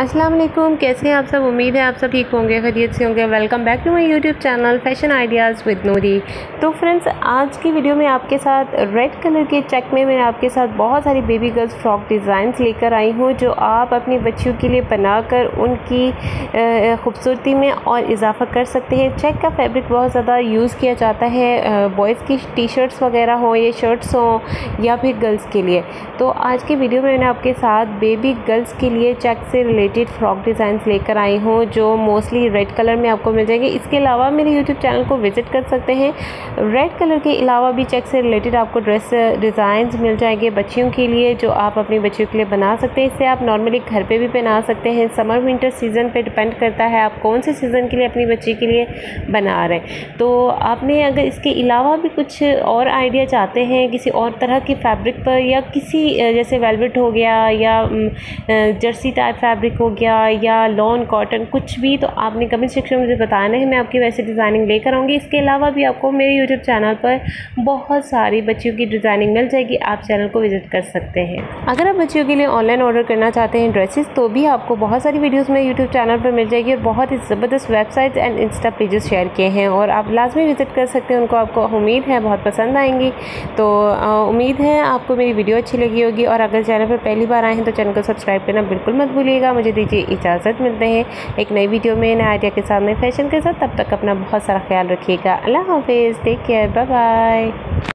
अस्सलाम वालेकुम कैसे हैं आप सब? उम्मीद है आप सब ठीक होंगे खरीत से होंगे। Welcome back to my YouTube channel fashion ideas with Noori तो फ्रेंड्स आज की वीडियो में आपके साथ रेड कलर के चेक में मैं आपके साथ बहुत सारी बेबी गर्ल्स फ्रॉक डिज़ाइंस लेकर आई हूँ, जो आप अपनी बच्चियों के लिए बनाकर उनकी खूबसूरती में और इजाफा कर सकते हैं। चेक का फैब्रिक बहुत ज़्यादा यूज़ किया जाता है बॉयज़ की टी शर्ट्स वगैरह हों, या शर्ट्स हों, या फिर गर्ल्स के लिए। तो आज की वीडियो में मैंने आपके साथ बेबी गर्ल्स के लिए चेक से रिलेटेड फ्रॉक डिज़ाइंस लेकर आई हूँ, जो मोस्टली रेड कलर में आपको मिल जाएँगे। इसके अलावा मेरे यूट्यूब चैनल को विज़िट कर सकते हैं। रेड कलर के अलावा भी चेक से रिलेटेड आपको ड्रेस डिज़ाइंस मिल जाएँगे बच्चियों के लिए, जो आप अपनी बच्चियों के लिए बना सकते हैं। इससे आप नॉर्मली घर पर भी पहना सकते हैं। समर विंटर सीज़न पर डिपेंड करता है, आप कौन से सीज़न के लिए अपनी बच्ची के लिए बना रहे हैं। तो आपने अगर इसके अलावा भी कुछ और आइडिया चाहते हैं, किसी और तरह की फैब्रिक पर या किसी जैसे वेलवेट हो गया या जर्सी टाइप फैब्रिक हो गया या लॉन कॉटन कुछ भी तो आपने कमेंट सेक्शन में मुझे बताना है, मैं आपकी वैसे डिज़ाइनिंग लेकर आऊँगी। इसके अलावा भी आपको मेरे यूट्यूब चैनल पर बहुत सारी बच्चियों की डिज़ाइनिंग मिल जाएगी, आप चैनल को विज़िट कर सकते हैं। अगर आप बच्चियों के लिए ऑनलाइन ऑर्डर करना चाहते हैं ड्रेसेस तो भी आपको बहुत सारी वीडियोज़ मेरे यूट्यूब चैनल पर मिल जाएगी और बहुत ही ज़बरदस्त website and insta pages share किए हैं और आप लाजमी विज़िट कर सकते हैं, उनको आपको उम्मीद है, बहुत पसंद आएँगी। तो उम्मीद है आपको मेरी वीडियो अच्छी लगी होगी और अगर चैनल पर पहली बार आए हैं तो चैनल को सब्सक्राइब करना बिल्कुल मत भूलिएगा। मुझे दीजिए इजाज़त। मिलते हैं एक नई वीडियो में नए आइडिया के साथ नए फ़ैशन के साथ। तब तक अपना बहुत सारा ख्याल रखिएगा। अल्लाह हाफिज़। Take care bye bye